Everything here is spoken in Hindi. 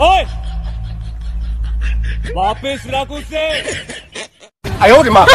ओए! वापस रख उसे आयो माँ